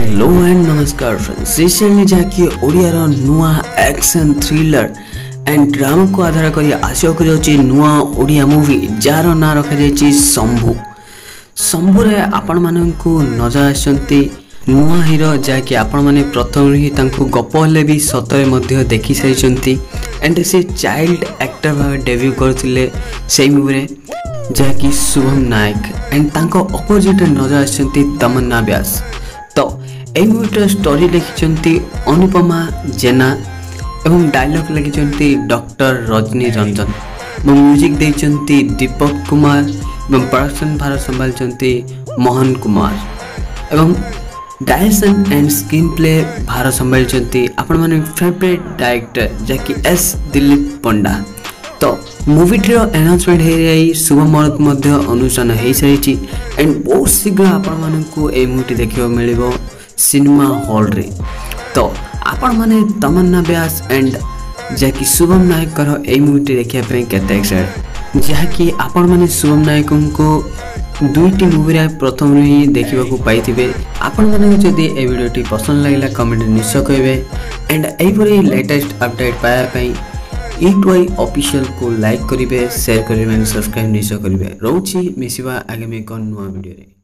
hello and namaskar friends recently ଯାହାକି ଓଡ଼ିଆର ନୂଆ ଆକ୍ସନ୍ ଥ୍ରିଲର ଆଣ୍ଡ ଡ୍ରାମାକୁ ଆଧାର କରି ଆସିବାକୁ ଯାଉଛି ନୂଆ ଓଡ଼ିଆ ମୁଭି ଯାହାର ନାଁ ରଖାଯାଇଛି ଶମ୍ଭୁ ଶମ୍ଭୁରେ ଆପଣମାନଙ୍କୁ ନଜର ଆସିଛନ୍ତି ନୂଆ ହିରୋ ଯାହାକି ଆପଣମାନେ ପ୍ରଥମରୁ ହିଁ ତାଙ୍କୁ ଗପ ହେଲେ ବି ସତରେ ମଧ୍ୟ ଦେଖିସାରିଛନ୍ତି ଆଣ୍ଡ ସେ ଚାଇଲ୍ଡ ଆକ୍ଟର ଭାବେ ଡେବ୍ୟୁ କରିଥିଲେ ସେଇ ମୁଭିରେ ଯାହାକି ଶୁଭମ ନାୟକ ଆଣ୍ଡ ତାଙ୍କ ଅପୋଜିଟ୍ରେ ନଜର ଆସିଛନ୍ତି ତମନ୍ନା ବ୍ୟାସ এই মুভিটার ଷ୍ଟୋରି ଲେଖିଛନ୍ତି ଅନୁପମା ଜେନା ଏବଂ ଡାଇଲଗ୍ ଲେଖିଛନ୍ତି ଡକ୍ଟର ରଜନୀ ରଞ୍ଜନ ଏବଂ ମ୍ୟୁଜିକ୍ ଦେଇଛନ୍ତି ଦୀପକ କୁମାର ଏବଂ ପ୍ରଡକ୍ସନ୍ ଭାର ସମ୍ଭାଳିଛନ୍ତି ମୋହନ କୁମାର ଏବଂ ଡାଇରେକ୍ସନ୍ ଆଣ୍ଡ ସ୍କ୍ରିନ୍ ପ୍ଲେ ଭାର ସମ୍ଭାଳିଛନ୍ତି ଆପଣମାନଙ୍କ ଫେଭରେଟ୍ ଡାଇରେକ୍ଟର ଯାହାକି ଏସ୍ ଦିଲ୍ଲୀପ ପଣ୍ଡା ତ ମୁଭିଟିର ଆନାଉନ୍ସମେଣ୍ଟ ହୋଇଯାଇ ଶୁଭ ମୁହୂର୍ତ୍ତ ମଧ୍ୟ ଅନୁଷ୍ଠାନ ହୋଇସାରିଛି ଆଣ୍ଡ ବହୁତ ଶୀଘ୍ର ଆପଣମାନଙ୍କୁ ଏହି ମୁଭିଟି ଦେଖିବାକୁ ମିଳିବ ସିନେମା ହଲ୍ରେ ତ ଆପଣମାନେ ତମନ୍ନା ବ୍ୟାସ ଆଣ୍ଡ ଯାହାକି ଶୁଭମ ନାୟକଙ୍କର ଏହି ମୁଭିଟି ଦେଖିବା ପାଇଁ କେତେ ଏକ୍ସାଇଟ୍ ଯାହାକି ଆପଣମାନେ ଶୁଭମ ନାୟକଙ୍କୁ ଦୁଇଟି ମୁଭିରେ ପ୍ରଥମରୁ ହିଁ ଦେଖିବାକୁ ପାଇଥିବେ ଆପଣମାନଙ୍କୁ ଯଦି ଏ ଭିଡ଼ିଓଟି ପସନ୍ଦ ଲାଗିଲା କମେଣ୍ଟରେ ନିଶ୍ଚୟ କହିବେ ଆଣ୍ଡ ଏହିପରି ଲେଟେଷ୍ଟ ଅପଡ଼େଟ୍ ପାଇବା ପାଇଁ ଇଟ୍ ୱାଇ ଅଫିସିଆଲକୁ ଲାଇକ୍ କରିବେ ସେୟାର କରିବେ ଆଣ୍ଡ ସବସ୍କ୍ରାଇବ୍ ନିଶ୍ଚୟ କରିବେ ରହୁଛି ମିଶିବା ଆଗାମୀ ଏକ ନୂଆ ଭିଡ଼ିଓରେ